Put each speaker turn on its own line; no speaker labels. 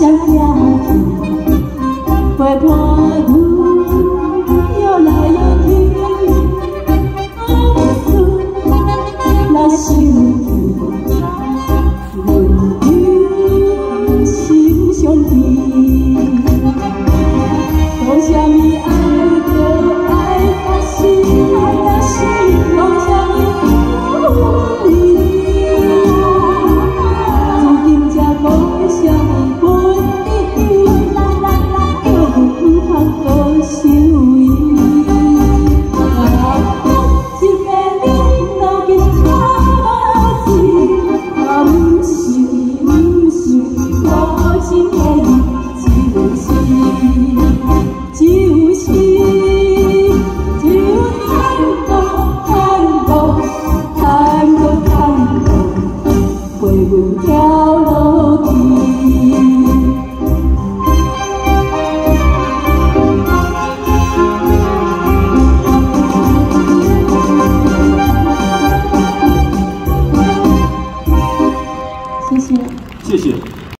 会不谢谢。